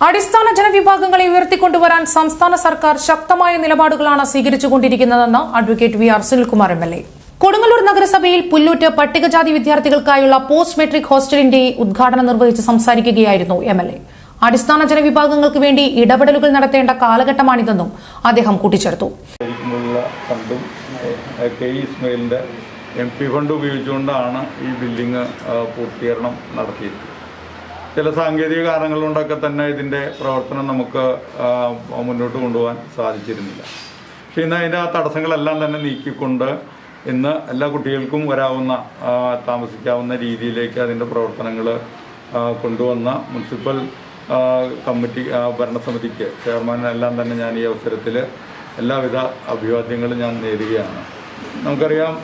അടിസ്ഥാന ജനവിഭാഗങ്ങളെ ഉയർത്തിക്കൊണ്ടുവരാൻ സംസ്ഥാന സർക്കാർ ശക്തമായ നിലപാടുകളാണ് സ്വീകരിച്ചുകൊണ്ടിരിക്കുന്നതെന്ന് advocate V R Sunilkumar M L A. Kodungallur നഗരസഭയിൽ പുല്ലൂറ്റ് പട്ടികജാതി വിദ്യാർത്ഥികൾക്കായുള്ള പോസ്റ്റ് മെട്രിക് ഹോസ്റ്റലിന്റെ ഉദ്ഘാടനം നിർവഹിച്ച് സംസാരിക്കുകയായിരുന്നു എം എൽ എ. അടിസ്ഥാന ജനവിഭാഗങ്ങൾക്ക് വേണ്ടി ഇടപെടലുകൾ നടത്തേണ്ട കാലഘട്ടമാണിതെന്നും അദ്ദേഹം കൂട്ടിച്ചേർത്തു. എം പി ഫണ്ട് ഉപയോഗിച്ചുകൊണ്ടാണ് ഈ ബിൽഡിംഗ് പൂർത്തീകരണം നടത്തിയത് ചില സാങ്കേതിക കാരണങ്ങൾ കൊണ്ടൊക്കെ തന്നെ ഇതിന്റെ പ്രവർത്തനം നമുക്ക് മുന്നോട്ട് കൊണ്ടുപോകാൻ സാധിച്ചിരുന്നില്ല. പക്ഷേ ഇന്ന് അതിന്റെ ആ തടസ്സങ്ങളെല്ലാം തന്നെ നീക്കിക്കൊണ്ട് ഇന്ന് എല്ലാ കുട്ടികൾക്കും വരാവുന്ന താമസിക്കാവുന്ന രീതിയിലേക്ക് അതിന്റെ പ്രവർത്തനങ്ങൾ കൊണ്ടുവന്ന മുനിസിപ്പൽ കമ്മിറ്റി ഭരണസമിതിക്ക് ചെയർമാനെല്ലാം തന്നെ ഞാൻ ഈ അവസരത്തിൽ എല്ലാവിധ അഭിവാദ്യങ്ങളും ഞാൻ നേരുകയാണ്. നമുക്കറിയാം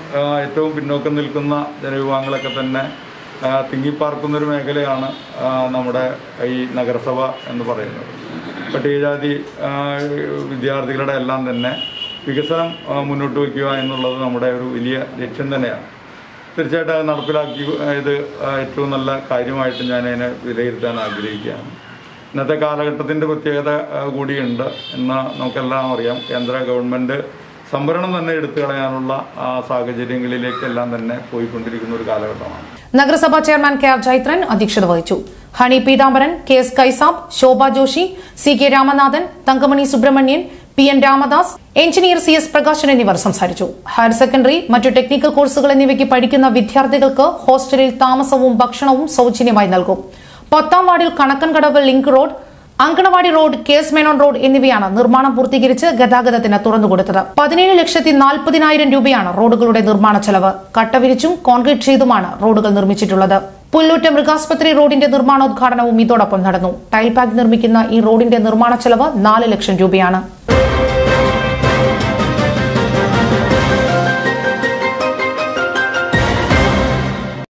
ഏറ്റവും പിന്നോക്കം നിൽക്കുന്ന ജനവിഭാഗങ്ങളൊക്കെ തന്നെ തിങ്ങിപ്പാർക്കുന്നൊരു മേഖലയാണ് നമ്മുടെ ഈ നഗരസഭ എന്ന് പറയുന്നത്. പട്ടികജാതി വിദ്യാർത്ഥികളുടെ എല്ലാം തന്നെ വികസനം മുന്നോട്ട് വയ്ക്കുക എന്നുള്ളത് നമ്മുടെ ഒരു വലിയ ലക്ഷ്യം തന്നെയാണ്. തീർച്ചയായിട്ടും അത് നടപ്പിലാക്കി ഇത് ഏറ്റവും നല്ല കാര്യമായിട്ട് ഞാൻ അതിനെ വിലയിരുത്താൻ ആഗ്രഹിക്കുകയാണ്. ഇന്നത്തെ കാലഘട്ടത്തിന്റെ പ്രത്യേകത കൂടിയുണ്ട് എന്ന് നമുക്കെല്ലാം അറിയാം. കേന്ദ്ര ഗവൺമെന്റ് സംവരണം തന്നെ എടുത്തു കളയാനുള്ള സാഹചര്യങ്ങളിലേക്കെല്ലാം തന്നെ പോയിക്കൊണ്ടിരിക്കുന്ന ഒരു കാലഘട്ടമാണ്. നഗരസഭാ ചെയർമാൻ കെ ആർ ജൈത്രൻ അധ്യക്ഷത വഹിച്ചു. Honey Peethambaran K S Kaisab Shobha Joshi C K Ramanathan Thankamani Subramanian P N Ramadas engineer C S Prakashan എന്നിവർ സംസാരിച്ചു. ഹയർ സെക്കൻഡറി മറ്റു ടെക്നിക്കൽ കോഴ്സുകൾ എന്നിവയ്ക്ക് പഠിക്കുന്ന വിദ്യാർത്ഥികൾക്ക് ഹോസ്റ്റലിൽ താമസവും ഭക്ഷണവും സൌജന്യമായി നൽകും. പത്താം വാർഡിൽ Kanakkankadavu link road anganwadi road case Menon road എന്നിവയാണ് നിർമ്മാണം പൂർത്തീകരിച്ച് ഗതാഗതത്തിന് തുറന്നുകൊടുത്തത്. പതിനേഴ് ലക്ഷത്തി നാൽപ്പതിനായിരം രൂപയാണ് റോഡുകളുടെ നിർമ്മാണ ചെലവ്. കട്ടവിരിച്ചും കോൺക്രീറ്റ് ചെയ്തുമാണ് റോഡുകൾ നിർമ്മിച്ചിട്ടുള്ളത്. പുല്ലൂറ്റ മൃഗാസ്പത്രി റോഡിന്റെ നിർമ്മാണോദ്ഘാടനവും ഇതോടൊപ്പം നടന്നു. ടൈൽ പാക്ക് നിർമ്മിക്കുന്ന ഈ റോഡിന്റെ നിർമ്മാണ ചെലവ് നാല് ലക്ഷം രൂപയാണ്.